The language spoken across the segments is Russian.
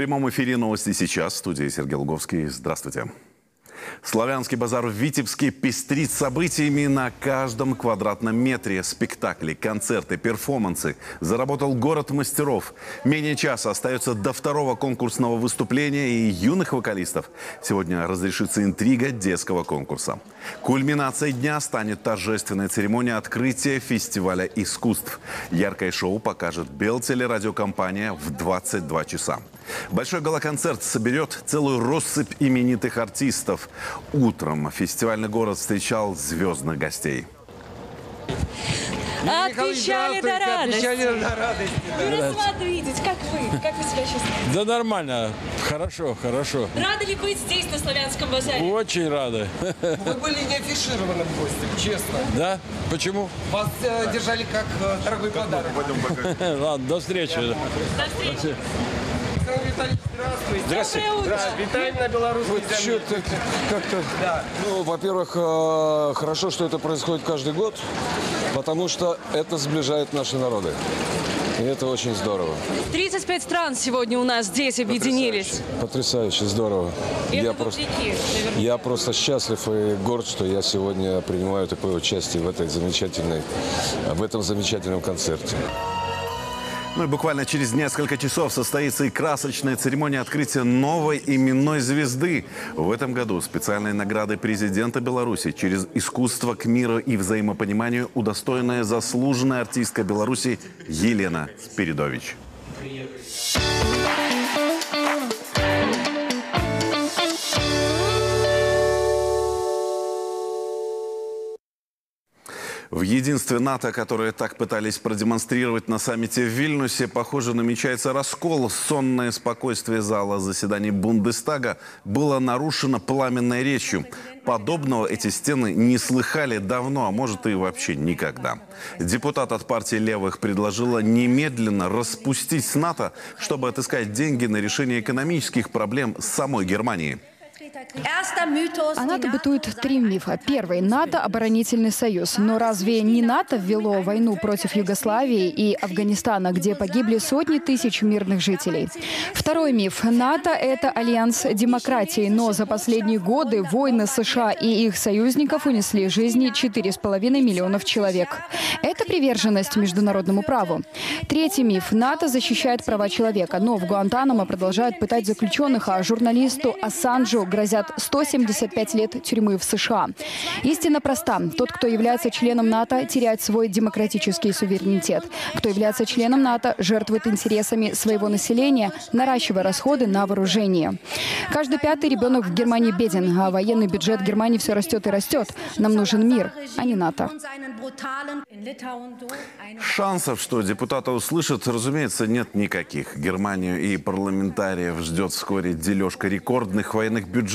прямом эфире новости сейчас. В студии Сергей Луговский. Здравствуйте. Славянский базар в Витебске пестрит событиями на каждом квадратном метре. Спектакли, концерты, перформансы. Заработал город мастеров. Менее часа остается до второго конкурсного выступления и юных вокалистов. Сегодня разрешится интрига детского конкурса. Кульминацией дня станет торжественная церемония открытия фестиваля искусств. Яркое шоу покажет Белтелерадиокомпания в 22 часа. Большой галоконцерт соберет целую россыпь именитых артистов. Утром фестивальный город встречал звездных гостей. Отвечали до радости. Отвечали до радости. Вас видеть. Как вы? Как вы себя чувствуете? Да нормально, хорошо, хорошо. Рады ли быть здесь, на Славянском базаре? Очень рады. Вы были не афишированным гостем, честно. Да? Почему? Вас э, держали как э, дорогой подарок. Ладно, до встречи. До встречи. Витальевич, здравствуйте. Доброе утро. Витаем на белорусской Вот земле. что-то как-то... Да. Ну, во-первых, э, хорошо, что это происходит каждый год, потому что это сближает наши народы. И это очень здорово. 35 стран сегодня у нас здесь объединились. Потрясающе, здорово. И Я просто, вопреки, я просто счастлив и горд, что я сегодня принимаю такое участие в этой замечательной, в этом замечательном концерте. Ну и буквально через несколько часов состоится и красочная церемония открытия новой именной звезды. В этом году специальной наградой президента Беларуси через искусство к миру и взаимопониманию удостоенная заслуженная артистка Беларуси Елена Спиридович. В единстве НАТО, которое так пытались продемонстрировать на саммите в Вильнюсе, похоже, намечается раскол. Сонное спокойствие зала заседаний Бундестага было нарушено пламенной речью. Подобного эти стены не слыхали давно, а может и вообще никогда. Депутат от партии левых предложила немедленно распустить НАТО, чтобы отыскать деньги на решение экономических проблем самой Германии. А НАТО бытует три мифа. Первый – НАТО – оборонительный союз. Но разве не НАТО ввело войну против Югославии и Афганистана, где погибли сотни тысяч мирных жителей? Второй миф – НАТО – это альянс демократии. Но за последние годы войны США и их союзников унесли жизни 4,5 миллионов человек. Это приверженность международному праву. Третий миф – НАТО защищает права человека. Но в Гуантанамо продолжают пытать заключенных, а журналисту Ассанжу грозят 175 лет тюрьмы в США. Истина проста. Тот, кто является членом НАТО, теряет свой демократический суверенитет. Кто является членом НАТО, жертвует интересами своего населения, наращивая расходы на вооружение. Каждый пятый ребенок в Германии беден, а военный бюджет Германии все растет и растет. Нам нужен мир, а не НАТО. Шансов, что депутата услышат, разумеется, нет никаких. Германию и парламентариев ждет вскоре дележка рекордных военных бюджетов.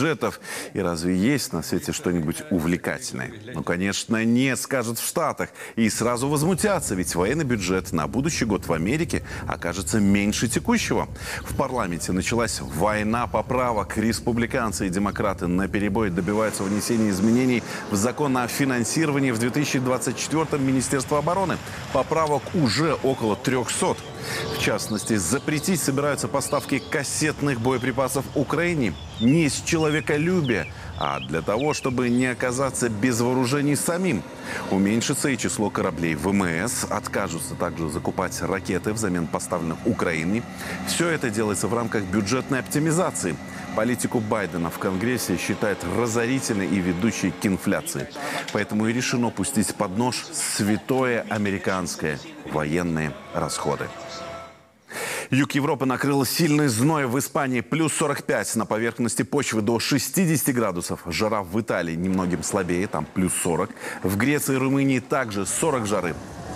И разве есть на свете что-нибудь увлекательное? Ну, конечно, нет, скажут в Штатах. И сразу возмутятся, ведь военный бюджет на будущий год в Америке окажется меньше текущего. В парламенте началась война поправок. Республиканцы и демократы на перебой добиваются внесения изменений в закон о финансировании в 2024 Министерства обороны. Поправок уже около 300. В частности, запретить собираются поставки кассетных боеприпасов Украине не из человеколюбия, а для того, чтобы не оказаться без вооружений самим. Уменьшится и число кораблей ВМС, откажутся также закупать ракеты взамен поставленных Украиной. Все это делается в рамках бюджетной оптимизации. Политику Байдена в Конгрессе считают разорительной и ведущей к инфляции. Поэтому и решено пустить под нож святое американское – военные расходы. Юг Европы накрыл сильный зной в Испании. Плюс 45 на поверхности почвы до 60 градусов. Жара в Италии немногим слабее, там плюс 40. В Греции и Румынии также 40 жары.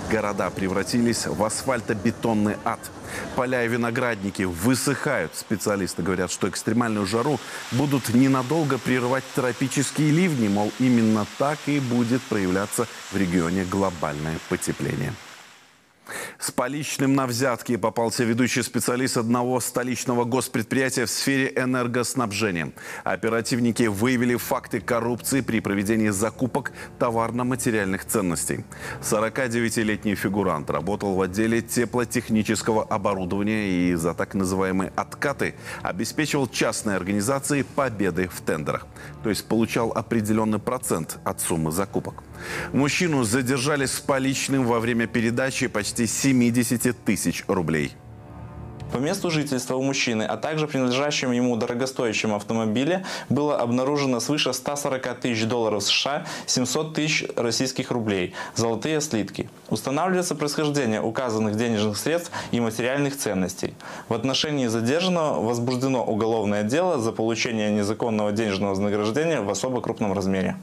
Города превратились в асфальтобетонный ад. Поля и виноградники высыхают. Специалисты говорят, что экстремальную жару будут ненадолго прерывать тропические ливни. Мол, именно так и будет проявляться в регионе глобальное потепление. С поличным на взятки попался ведущий специалист одного столичного госпредприятия в сфере энергоснабжения. Оперативники выявили факты коррупции при проведении закупок товарно-материальных ценностей. 49-летний фигурант работал в отделе теплотехнического оборудования и за так называемые откаты обеспечивал частные организации победы в тендерах. То есть получал определенный процент от суммы закупок. Мужчину задержали с поличным во время передачи почти 70 тысяч рублей. По месту жительства у мужчины, а также принадлежащем ему дорогостоящем автомобиле было обнаружено свыше 140 тысяч долларов США, 700 тысяч российских рублей, золотые слитки. Устанавливается происхождение указанных денежных средств и материальных ценностей. В отношении задержанного возбуждено уголовное дело за получение незаконного денежного вознаграждения в особо крупном размере.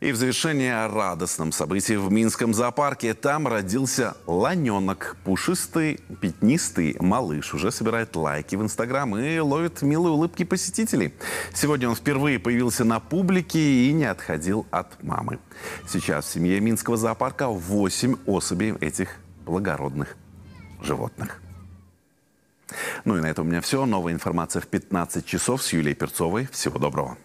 И в завершение о радостном событии в Минском зоопарке. Там родился ланенок. Пушистый, пятнистый малыш. Уже собирает лайки в Инстаграм и ловит милые улыбки посетителей. Сегодня он впервые появился на публике и не отходил от мамы. Сейчас в семье Минского зоопарка 8 особей этих благородных животных. Ну и на этом у меня все. Новая информация в 15 часов с Юлией Перцовой. Всего доброго.